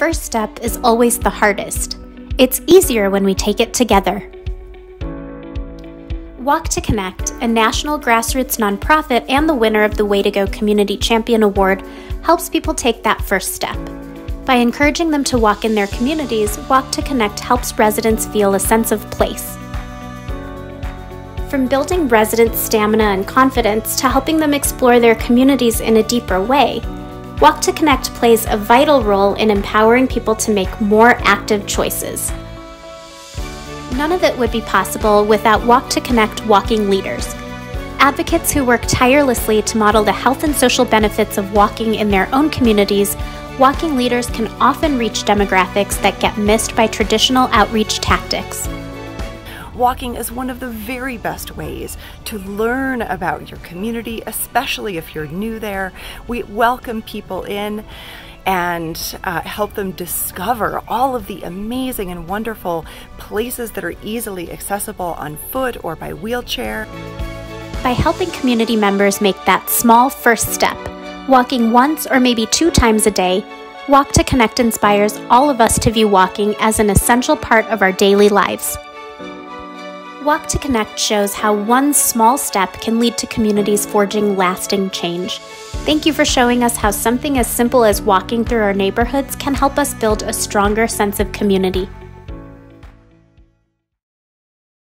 first step is always the hardest. It's easier when we take it together. Walk2Connect, a national grassroots nonprofit and the winner of the Way to Go Community Champion Award, helps people take that first step. By encouraging them to walk in their communities, Walk2Connect helps residents feel a sense of place. From building residents' stamina and confidence to helping them explore their communities in a deeper way, Walk2Connect plays a vital role in empowering people to make more active choices. None of it would be possible without Walk2Connect walking leaders, advocates who work tirelessly to model the health and social benefits of walking in their own communities walking leaders can often reach demographics that get missed by traditional outreach tactics. Walking is one of the very best ways to learn about your community, especially if you're new there. We welcome people in and uh, help them discover all of the amazing and wonderful places that are easily accessible on foot or by wheelchair. By helping community members make that small first step, Walking once or maybe two times a day, Walk2Connect inspires all of us to view walking as an essential part of our daily lives. Walk2Connect shows how one small step can lead to communities forging lasting change. Thank you for showing us how something as simple as walking through our neighborhoods can help us build a stronger sense of community.